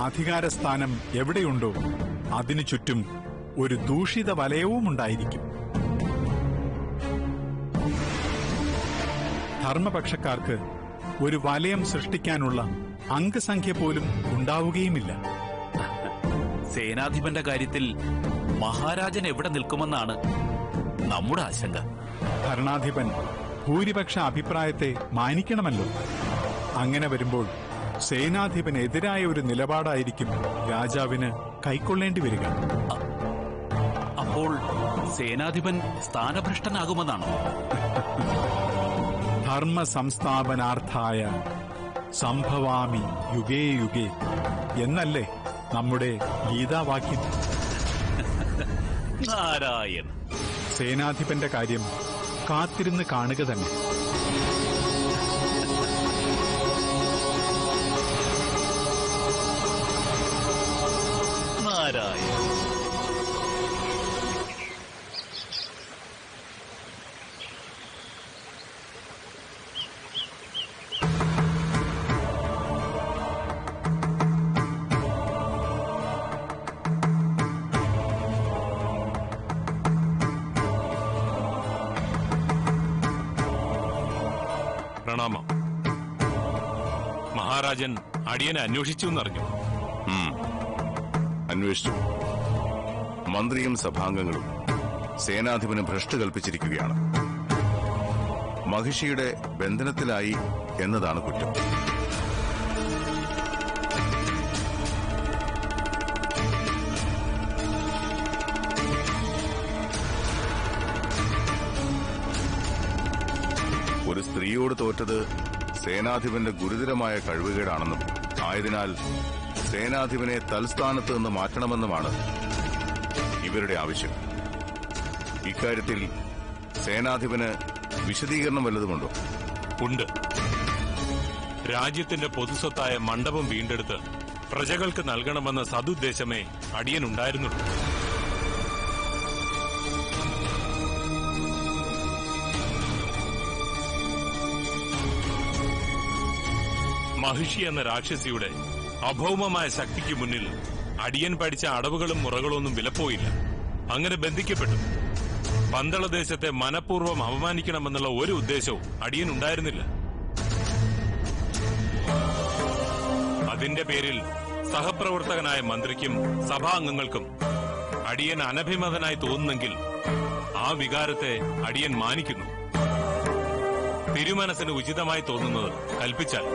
അധികാരസ്ഥാനം എവിടെയുണ്ടോ അതിനു ചുറ്റും ഒരു ദൂഷിത വലയവും ഉണ്ടായിരിക്കും. ധർമ്മപക്ഷക്കാർക്ക് ഒരു വലയം സൃഷ്ടിക്കാനുള്ള അംഗസംഖ്യ പോലും ഉണ്ടാവുകയുമില്ല. സേനാധിപന്റെ കാര്യത്തിൽ മഹാരാജൻ എവിടെ നിൽക്കുമെന്നാണ് നമ്മുടെ ആശങ്ക. ഭരണാധിപൻ ഭൂരിപക്ഷ അഭിപ്രായത്തെ മാനിക്കണമല്ലോ. അങ്ങനെ വരുമ്പോൾ സേനാധിപനെതിരായ ഒരു നിലപാടായിരിക്കും രാജാവിന് കൈക്കൊള്ളേണ്ടി വരിക. അപ്പോൾ സേനാധിപൻ സ്ഥാനഭ്രഷ്ടനാകുമെന്നാണ്? ധർമ്മ സംസ്ഥാപനാർത്ഥായ സംഭവാമി യുഗേ യുഗേ എന്നല്ലേ നമ്മുടെ ഗീതാവാക്യം? നാരായൺ. സേനാധിപന്റെ കാര്യം കാത്തിരുന്ന് കാണുക തന്നെ. മഹാരാജൻ അടിയനെ അന്വേഷിച്ചു എന്നറിഞ്ഞു. അന്വേഷിച്ചു. മന്ത്രിയും സഭാംഗങ്ങളും സേനാധിപന് ഭ്രഷ്ട് കൽപ്പിച്ചിരിക്കുകയാണ്. മഹിഷിയുടെ ബന്ധനത്തിലായി എന്നതാണ് കുറ്റം. ഒരു സ്ത്രീയോട് തോറ്റത് സേനാധിപന്റെ ഗുരുതരമായ കഴിവുകേടാണെന്നും ആയതിനാൽ സേനാധിപനെ തൽസ്ഥാനത്ത് നിന്ന് മാറ്റണമെന്നുമാണ് ഇവരുടെ ആവശ്യം. ഇക്കാര്യത്തിൽ സേനാധിപന് വിശദീകരണം വല്ലതുമുണ്ടോ? ഉണ്ട്. രാജ്യത്തിന്റെ പൊതുസ്വത്തായ മണ്ഡപം വീണ്ടെടുത്ത് പ്രജകൾക്ക് നൽകണമെന്ന സതുദ്ദേശമേ അടിയനുണ്ടായിരുന്നുള്ളൂ. മഹിഷി എന്ന രാക്ഷസിയുടെ അഭൗമമായ ശക്തിക്ക് മുന്നിൽ അടിയൻ പഠിച്ച അടവുകളും മുറകളും ഒന്നും വിലപ്പോയില്ല. അങ്ങനെ ബന്ധിക്കപ്പെട്ടു. പന്തളദേശത്തെ മനഃപൂർവം അപമാനിക്കണമെന്നുള്ള ഒരു ഉദ്ദേശവും അടിയൻ ഉണ്ടായിരുന്നില്ല. അതിന്റെ പേരിൽ സഹപ്രവർത്തകനായ മന്ത്രിക്കും സഭാംഗങ്ങൾക്കും അടിയൻ അനഭിമതനായി തോന്നുന്നെങ്കിൽ ആ വികാരത്തെ അടിയൻ മാനിക്കുന്നു. തിരുമനസിന് ഉചിതമായി തോന്നുന്നത് കൽപ്പിച്ചാൽ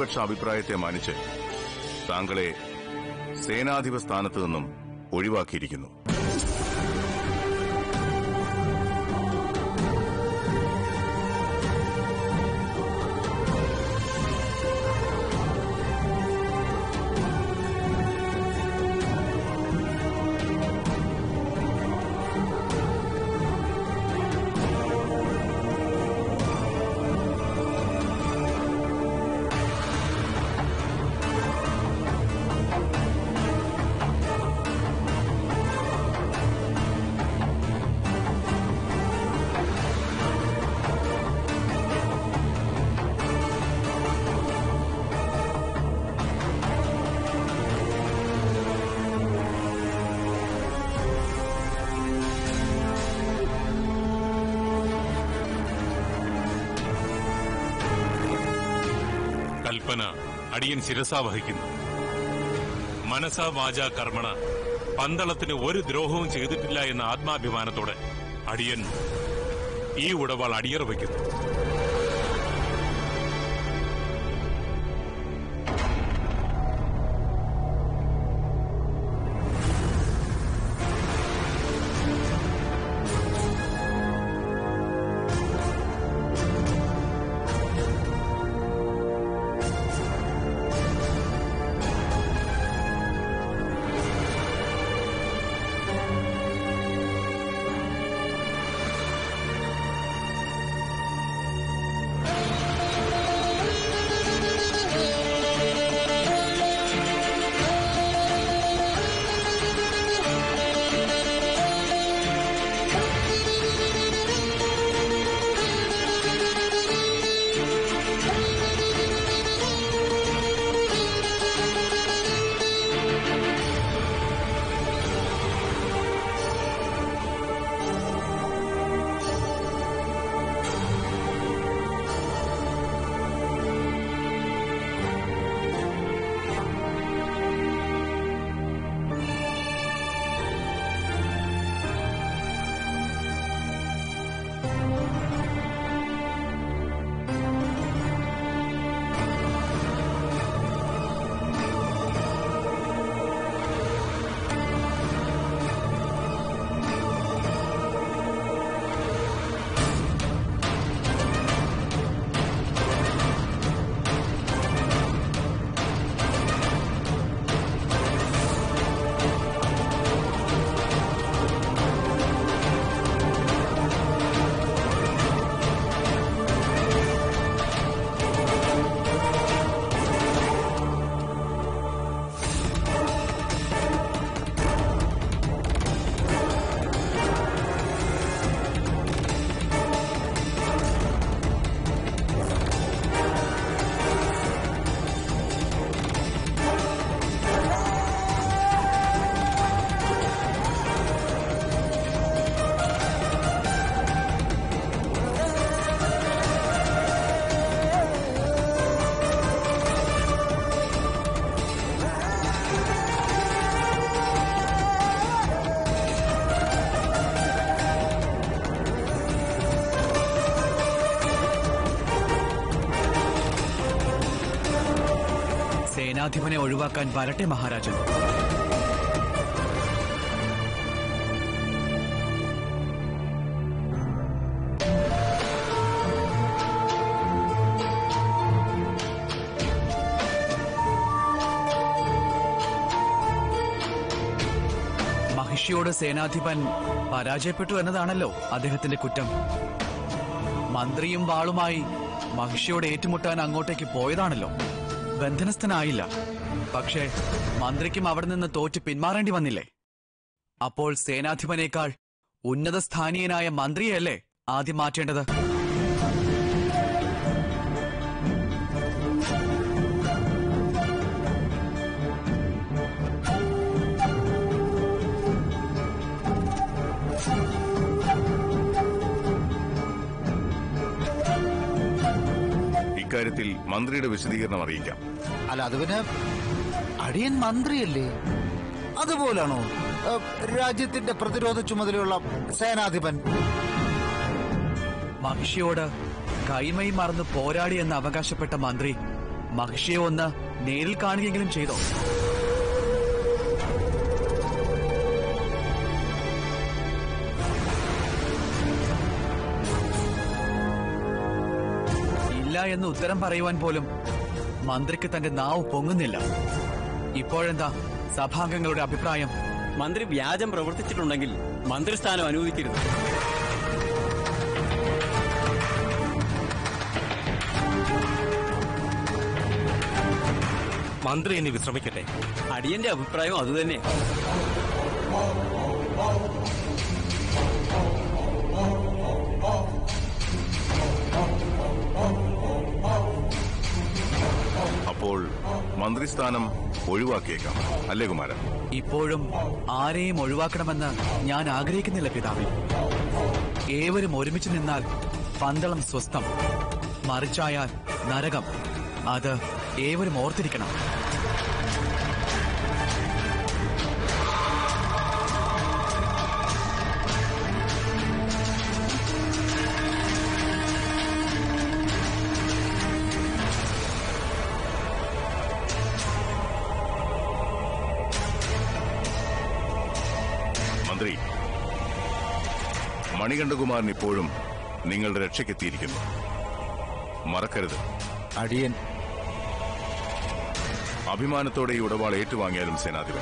ഭൂരിപക്ഷ അഭിപ്രായത്തെ മാനിച്ച് താങ്കളെ സേനാധിപ സ്ഥാനത്ത് നിന്നും ഒഴിവാക്കിയിരിക്കുന്നു. കൽപ്പന അടിയൻ ശിരസാ വഹിക്കുന്നു. മനസാ വാച കർമ്മണ പന്തളത്തിന് ഒരു ദ്രോഹവും ചെയ്തിട്ടില്ല എന്ന ആത്മാഭിമാനത്തോടെ അടിയൻ ഈ ഉടവാൾ അടിയറ വയ്ക്കുന്നു. സേനാധിപനെ ഒഴിവാക്കാൻ വരട്ടെ മഹാരാജൻ. മഹിഷിയോട് സേനാധിപൻ പരാജയപ്പെട്ടു എന്നതാണല്ലോ അദ്ദേഹത്തിന്റെ കുറ്റം. മന്ത്രിയും വാളുമായി മഹിഷിയോട് ഏറ്റുമുട്ടാൻ അങ്ങോട്ടേക്ക് പോയതാണല്ലോ. ബന്ധനസ്ഥനായില്ല. പക്ഷേ മന്ത്രിക്കും അവിടെ നിന്ന് തോറ്റ് പിന്മാറേണ്ടി വന്നില്ലേ? അപ്പോൾ സേനാധിപനേക്കാൾ ഉന്നത സ്ഥാനീയനായ മന്ത്രിയല്ലേ ആദ്യം മാറ്റേണ്ടത്? ഇക്കാര്യത്തിൽ മന്ത്രിയുടെ വിശദീകരണം അറിയിക്കാം. അല്ല അത് പിന്നെ അടിയൻ മന്ത്രിയല്ലേ? അതുപോലാണോ? രാജ്യത്തിന്റെ പ്രതിരോധ ചുമതലയുള്ള സേനാധിപൻ. മഹിഷിയോട് കൈമൈ മറന്ന് പോരാടി എന്ന് അവകാശപ്പെട്ട മന്ത്രി മഹിഷിയെ ഒന്ന് നേരിൽ കാണുകയെങ്കിലും ചെയ്തോ? ഇല്ല എന്ന് ഉത്തരം പറയുവാൻ പോലും മന്ത്രിക്ക് തന്റെ നാവ് പൊങ്ങുന്നില്ല. ഇപ്പോഴെന്താ സഭാംഗങ്ങളുടെ അഭിപ്രായം? മന്ത്രി വ്യാജം പ്രവർത്തിച്ചിട്ടുണ്ടെങ്കിൽ മന്ത്രിസ്ഥാനം അനുവദിക്കരുത്. മന്ത്രി ഇനി വിശ്രമിക്കട്ടെ. അടിയന്റെ അഭിപ്രായം അതുതന്നെ അപ്പോൾ മന്ത്രിസ്ഥാനം ഒഴിവാക്കിയേക്കാം. അല്ലേ കുമാരൻ? ഇപ്പോഴും ആരെയും ഒഴിവാക്കണമെന്ന് ഞാൻ ആഗ്രഹിക്കുന്നില്ല പിതാവി. ഏവരും ഒരുമിച്ച് നിന്നാൽ പന്തളം സ്വസ്ഥം മറിച്ചായാൽ നരകം. അത് ഏവരും ഓർത്തിരിക്കണം. മണികണ്ഠകുമാരൻ ഇപ്പോഴും നിങ്ങളുടെ രക്ഷയ്ക്കെത്തിയിരിക്കുന്നു. മറക്കരുത്. അടിയൻ. അഭിമാനത്തോടെ ഈ ഉടവാൾ ഏറ്റുവാങ്ങിയാലും സേനാധിപൻ.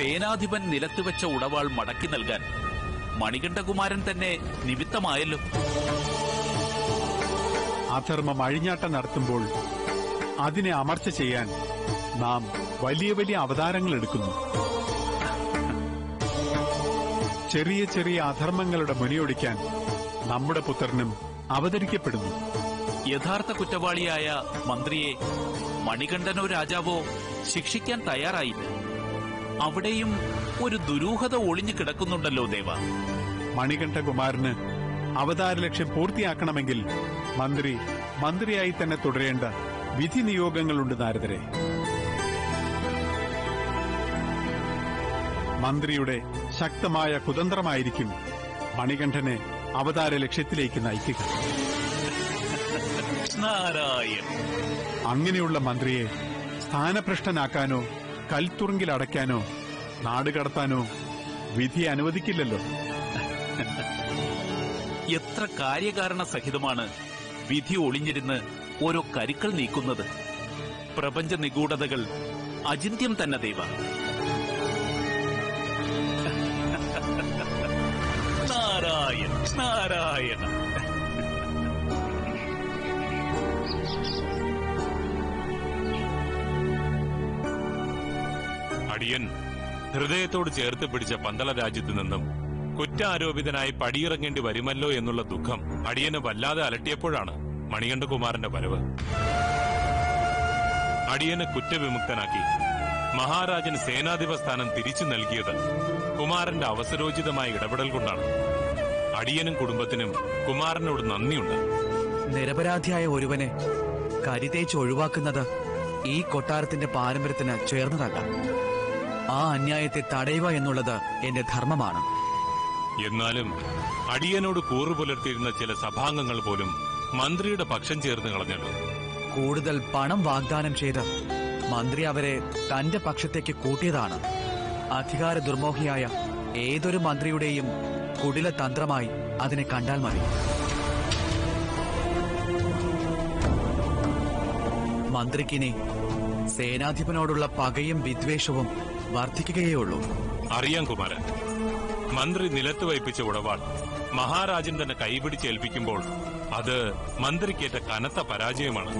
സേനാധിപൻ നിലത്തുവെച്ച ഉടവാൾ മടക്കി നൽകാൻ മണികണ്ഠകുമാരൻ തന്നെ നിമിത്തമായല്ലോ. അധർമ്മം അഴിഞ്ഞാട്ടം നടത്തുമ്പോൾ അതിനെ അമർച്ച ചെയ്യാൻ നാം വലിയ വലിയ അവതാരങ്ങൾ എടുക്കുന്നു. ചെറിയ ചെറിയ അധർമ്മങ്ങളുടെ മുനിയൊടിക്കാൻ നമ്മുടെ പുത്രനും അവതരിക്കപ്പെടുന്നു. യഥാർത്ഥ കുറ്റവാളിയായ മന്ത്രിയെ മണികണ്ഠനോ രാജാവോ ശിക്ഷിക്കാൻ തയ്യാറായില്ല. അവിടെയും ഒരു ദുരൂഹത ഒളിഞ്ഞു കിടക്കുന്നുണ്ടല്ലോ ദേവ. മണികണ്ഠകുമാരന് അവതാര ലക്ഷ്യം പൂർത്തിയാക്കണമെങ്കിൽ മന്ത്രി മന്ത്രിയായി തന്നെ തുടരേണ്ട വിധി നിയോഗങ്ങളുണ്ട് നാരദരെ. മന്ത്രിയുടെ ശക്തമായ കുതന്ത്രമായിരിക്കും മണികണ്ഠനെ അവതാര ലക്ഷ്യത്തിലേക്ക് നയിക്കുക. നാരായൺ. അങ്ങനെയുള്ള മന്ത്രിയെ സ്ഥാനഭ്രഷ്ടനാക്കാനോ കൽത്തുറുങ്കിൽ അടയ്ക്കാനോ നാട് കടത്താനോ വിധി അനുവദിക്കില്ലല്ലോ. എത്ര കാര്യകാരണ സഹിതമാണ് വിധി ഒളിഞ്ഞിരുന്ന് ഓരോ കരുക്കൾ നീക്കുന്നത്. പ്രപഞ്ച നിഗൂഢതകൾ അചിന്യം തന്നെ ദൈവ. നാരായണ നാരായണ. അടിയൻ. ഹൃദയത്തോട് ചേർത്ത് പിടിച്ച പന്തള രാജ്യത്തു നിന്നും കുറ്റാരോപിതനായി പടിയിറങ്ങേണ്ടി വരുമല്ലോ എന്നുള്ള ദുഃഖം അടിയന് വല്ലാതെ അലട്ടിയപ്പോഴാണ് മണികണ്ഠകുമാറിന്റെ വരവ്. അടിയനെ കുറ്റവിമുക്തനാക്കി മഹാരാജന് സേനാധിപ സ്ഥാനം തിരിച്ചു നൽകിയത് കുമാരന്റെ അവസരോചിതമായ ഇടപെടൽ കൊണ്ടാണ്. അടിയനും കുടുംബത്തിനും കുമാരനോട് നന്ദിയുണ്ട്. നിരപരാധിയായ ഒരുവനെ കരിതേച്ച് ഒഴിവാക്കുന്നത് ഈ കൊട്ടാരത്തിന്റെ പാരമ്പര്യത്തിന് ചേർന്നതല്ല. ആ അന്യായത്തെ തടയുക എന്നുള്ളത് എന്റെ ധർമ്മമാണ്. എന്നാലും അടിയനോട് കൂറു പുലർത്തിയിരുന്ന ചില സഭാംഗങ്ങൾ പോലും മന്ത്രിയുടെ പക്ഷം ചേർന്ന് കളഞ്ഞല്ലോ. കൂടുതൽ പണം വാഗ്ദാനം ചെയ്ത് മന്ത്രി അവരെ തന്റെ പക്ഷത്തേക്ക് കൂട്ടിയതാണ്. അധികാര ദുർമോഹിയായ ഏതൊരു മന്ത്രിയുടെയും കുടില തന്ത്രമായി അതിനെ കണ്ടാൽ മതി. മന്ത്രിക്കിനി സേനാധിപനോടുള്ള പകയും വിദ്വേഷവും വർദ്ധിക്കുകയുള്ളൂ അറിയാം കുമാരൻ. മന്ത്രി നിലത്ത് വയ്പ്പിച്ച ഉടവാൾ മഹാരാജൻ തന്നെ കൈപിടിച്ചേൽപ്പിക്കുമ്പോൾ അത് മന്ത്രിക്കേറ്റ കനത്ത പരാജയമാണ്.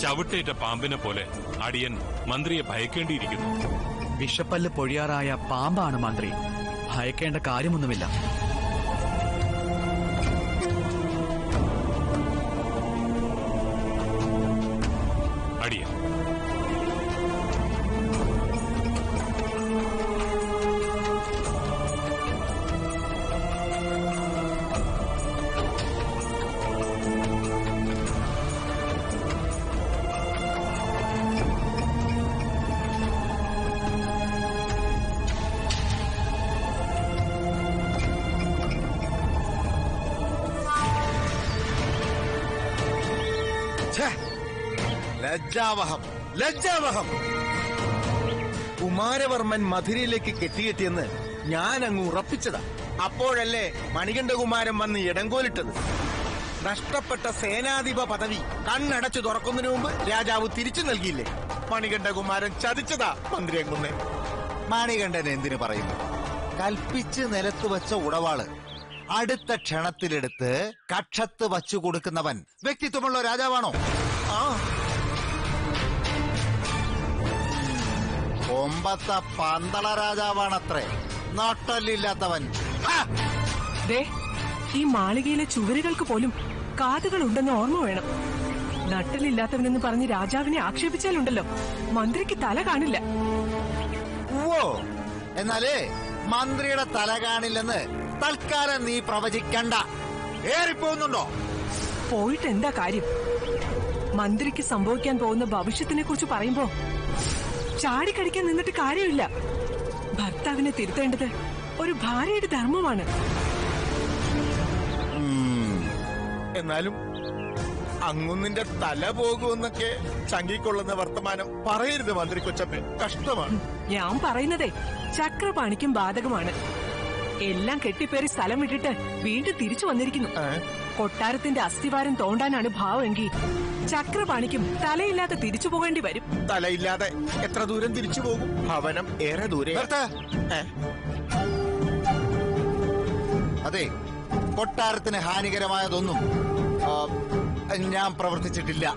ചവിട്ടേറ്റ പാമ്പിനെ പോലെ അടിയൻ മന്ത്രിയെ ഭയക്കേണ്ടിയിരിക്കുന്നു. വിഷപ്പല്ല് പൊഴിയാറായ പാമ്പാണ് മന്ത്രി. ഭയക്കേണ്ട കാര്യമൊന്നുമില്ല. ലജ്ജാവഹം ലജ്ജാവഹം. കുമാരവർമ്മൻ മധുരയിലേക്ക് കെട്ടിയെത്തിയെന്ന് ഞാൻ അങ്ങ് ഉറപ്പിച്ചതാ. അപ്പോഴല്ലേ മണികണ്ഠകുമാരൻ വന്ന് ഇടങ്കോലിട്ടത്. നഷ്ടപ്പെട്ട സേനാധിപ പദവി കണ്ണടച്ചു തുറക്കുന്നതിന് മുമ്പ് രാജാവ് തിരിച്ചു നൽകിയില്ലേ? മണികണ്ഠകുമാരൻ ചതിച്ചതാ മന്ത്രി അങ്ങുന്നെ മണികണ്ഠൻ എന്തിനു പറയുന്നു? കൽപ്പിച്ച് നിലത്ത് വെച്ച ഉടവാൾ അടുത്ത ക്ഷണത്തിലെടുത്ത് കക്ഷത്ത് വച്ചു കൊടുക്കുന്നവൻ വ്യക്തിത്വമുള്ള രാജാവാണോ? ആ ഒമ്പത്തെ പന്തള രാജാവാണത്രേ. നട്ടല്ലില്ലാത്തവൻ! ദേ ഈ മാളികയിലെ ചുവരുകൾക്ക് പോലും കാതുകൾ ഉണ്ടെന്ന് ഓർമ്മ വേണം. നട്ടലില്ലാത്തവനെന്ന് പറഞ്ഞ് രാജാവിനെ ആക്ഷേപിച്ചാലുണ്ടല്ലോ. മന്ത്രിക്ക് തല കാണില്ല. ഓ എന്നാലേ മന്ത്രിയുടെ തല കാണില്ലെന്ന് തൽക്കാലം നീ പ്രവചിക്കണ്ട. ഏറിപ്പോകുന്നുണ്ടോ? പോയിട്ട് എന്താ കാര്യം? മന്ത്രിക്ക് സംഭവിക്കാൻ പോകുന്ന ഭവിഷ്യത്തിനെ കുറിച്ച് പറയുമ്പോ ചാടിക്കടിക്കാൻ നിന്നിട്ട് കാര്യമില്ല. ഭർത്താവിനെ തിരുത്തേണ്ടത് ഒരു ഭാര്യയുടെ ധർമ്മമാണ്. എന്നാലും അങ്ങുന്നിന്റെ തല പോകുമെന്നൊക്കെ ചങ്കിക്കൊള്ളുന്ന വർത്തമാനം പറയരുത് മന്ത്രി കൊച്ചമ്മ കഷ്ടമാണ്. ഞാൻ പറയുന്നതേ ചക്രപാണിക്കും ബാധകമാണ്. എല്ലാം കെട്ടിപ്പേറി സ്ഥലം വിട്ടിട്ട് വീണ്ടും തിരിച്ചു വന്നിരിക്കുന്നു? കൊട്ടാരത്തിന്റെ അസ്ഥിവാരം തോണ്ടാനാണ് ഭാവമെങ്കിൽ ചക്രപാണിക്കും തലയില്ലാതെ തിരിച്ചു പോകേണ്ടി വരും. തലയില്ലാതെ എത്ര ദൂരം തിരിച്ചു പോകും? ഭവനം ഏറെ ദൂരെ. അതെ കൊട്ടാരത്തിന് ഹാനികരമായതൊന്നും ഞാൻ പ്രവർത്തിച്ചിട്ടില്ല.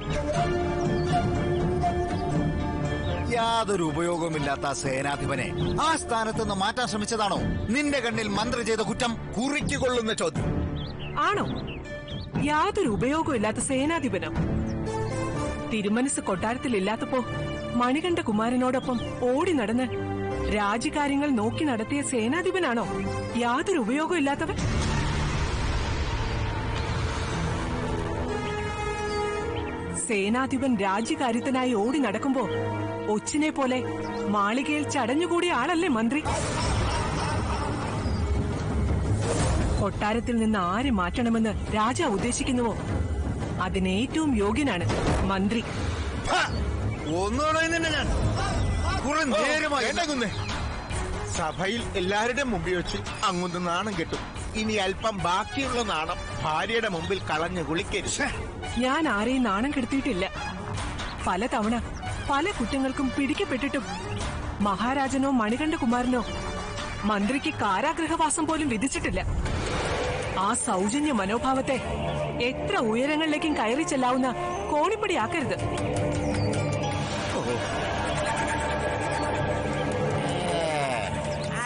യാതൊരു ഉപയോഗമില്ലാത്ത ആ സേനാധിപനെ ആ സ്ഥാനത്ത് നിന്ന് മാറ്റാൻ ശ്രമിച്ചതാണോ? നിന്റെ കണ്ണിൽ മന്ത്രി ചെയ്ത കുറ്റം കുറിക്കൊള്ളുന്ന ചോദ്യം. ആണോ? യാതൊരു ഉപയോഗമില്ലാത്ത സേനാധിപനം? തിരുമനസ് കൊട്ടാരത്തിൽ ഇല്ലാത്തപ്പോ മണികണ്ഠ കുമാരനോടൊപ്പം ഓടി നടന്ന് രാജ്യകാര്യങ്ങൾ നോക്കി നടത്തിയ സേനാധിപനാണോ? യാതൊരു ഉപയോഗമില്ലാത്തവൻ സേനാധിപൻ രാജ്യകാര്യത്തിനായി ഓടി നടക്കുമ്പോ ഒച്ചിനെ പോലെ മാളികയിൽ ചടഞ്ഞുകൂടിയ ആളല്ലേ മന്ത്രി? കൊട്ടാരത്തിൽ നിന്ന് ആരെ മാറ്റണമെന്ന് രാജ ഉദ്ദേശിക്കുന്നുവോ? അതിന് ഏറ്റവും യോഗ്യനാണ് മന്ത്രി. സഭയിൽ എല്ലാവരുടെയും മുമ്പിൽ വെച്ച് അങ്ങുന്ന് നാണം കെട്ടും. ഇനി അല്പം ബാക്കിയുള്ള നാണം ഭാര്യയുടെ മുമ്പിൽ കളഞ്ഞു കുളിക്കരുത്. ഞാൻ ആരെയും നാണം കെടുത്തിയിട്ടില്ല. പലതവണ പല കുറ്റങ്ങൾക്കും പിടിക്കപ്പെട്ടിട്ടും മഹാരാജനോ മണികണ്ഠകുമാരനോ മന്ത്രിക്ക് കാരാഗ്രഹവാസം പോലും വിധിച്ചിട്ടില്ല. ആ സൗജന്യ മനോഭാവത്തെ എത്ര ഉയരങ്ങളിലേക്കും കയറി ചെല്ലാവുന്ന കോണിപ്പടിയാക്കരുത്.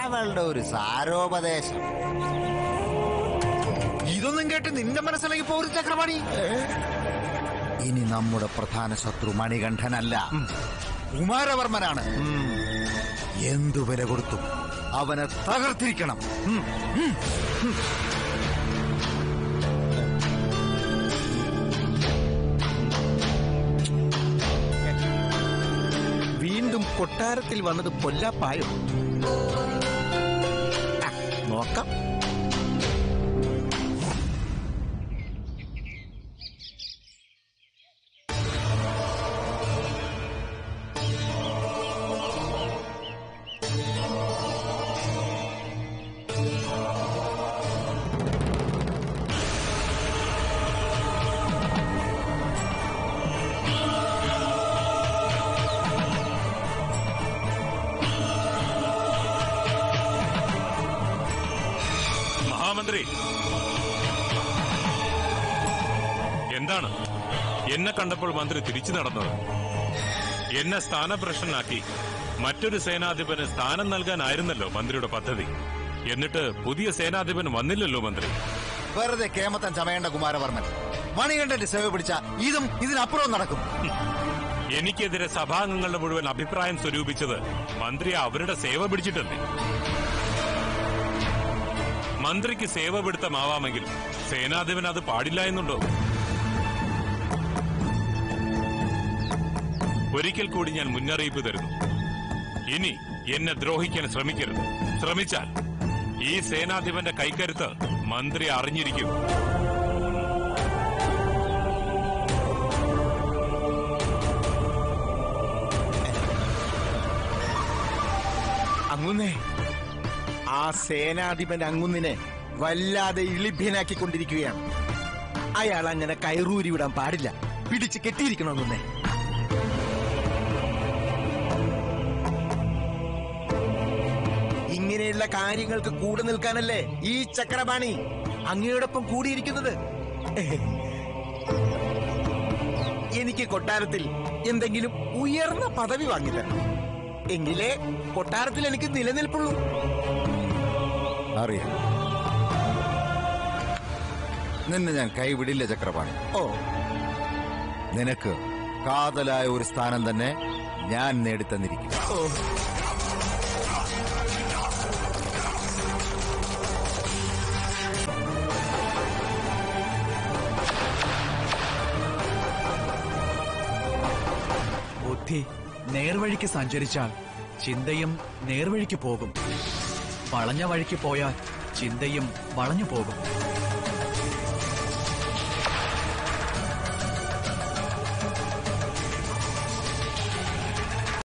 അവളുടെ ഒരു സാരോപദേശം. ഇതൊന്നും കേട്ട് നിന്റെ മനസ്സിലേക്ക് പോരു ചക്രപാണി. ഇനി നമ്മുടെ പ്രധാന ശത്രു മണികണ്ഠനല്ല. കുമാരവർമ്മനാണ്. എന്തു വില കൊടുത്തു അവനെ തകർത്തിരിക്കണം. കൊട്ടാരത്തിൽ വന്നത് കൊല്ലാപ്പായോ കണ്ടപ്പോൾ മന്ത്രി തിരിച്ചു നടന്നത്. എന്നെ സ്ഥാനഭ്രഷ്ടനാക്കി മറ്റൊരു സേനാധിപന് സ്ഥാനം നൽകാനായിരുന്നല്ലോ മന്ത്രിയുടെ പദ്ധതി. എന്നിട്ട് പുതിയ സേനാധിപൻ വന്നില്ലല്ലോ മന്ത്രി. വെറുതെ കേമത്തൻ ചമയേണ്ട കുമാരവർമ്മൻ. മണികണ്ഠന്റെ സേവ പിടിച്ച ഇതും ഇതിനപ്പുറവും നടക്കും. എനിക്കെതിരെ സഭാംഗങ്ങളുടെ മുഴുവൻ അഭിപ്രായം സ്വരൂപിച്ചത് മന്ത്രി അവരുടെ സേവ പിടിച്ചിട്ടല്ലേ. മന്ത്രിക്ക് സേവ പിടുത്തമാവാമെങ്കിൽ സേനാധിപൻ അത് പാടില്ല എന്നുണ്ടോ? ഒരിക്കൽ കൂടി ഞാൻ മുന്നറിയിപ്പ് തരുന്നു. ഇനി എന്നെ ദ്രോഹിക്കാൻ ശ്രമിക്കരുത്. ശ്രമിച്ചാൽ ഈ സേനാധിപന്റെ കൈക്കരുത്ത് മന്ത്രി അറിഞ്ഞിരിക്കും. അങ്ങുന്നേ ആ സേനാധിപൻ അങ്ങുന്നിനെ വല്ലാതെ ഇളിഭ്യനാക്കിക്കൊണ്ടിരിക്കുകയാണ്. അയാൾ അങ്ങനെ കയറൂരി വിടാൻ പാടില്ല. പിടിച്ച് കെട്ടിയിരിക്കണം അങ്ങുന്നേ. ഇങ്ങനെയുള്ള കാര്യങ്ങൾക്ക് കൂടെ നിൽക്കാനല്ലേ ഈ ചക്രപാണി അങ്ങയോടൊപ്പം കൂടിയിരിക്കുന്നത്? എനിക്ക് കൊട്ടാരത്തിൽ എന്തെങ്കിലും ഉയർന്ന പദവി വാങ്ങില്ല എങ്കിലേ കൊട്ടാരത്തിൽ എനിക്ക് നിലനിൽപ്പുള്ളൂ. അറിയാം. നിന്നെ ഞാൻ കൈവിടില്ല ചക്രപാണി. ഓ. നിനക്ക് കാതലായ ഒരു സ്ഥാനം തന്നെ ഞാൻ നേടിത്തന്നിരിക്കും. ഓ. ബുദ്ധി നേർവഴിക്ക് സഞ്ചരിച്ചാൽ ചിന്തയും നേർവഴിക്ക് പോകും. വളഞ്ഞ വഴിക്ക് പോയാൽ ചിന്തയും വളഞ്ഞു പോകും.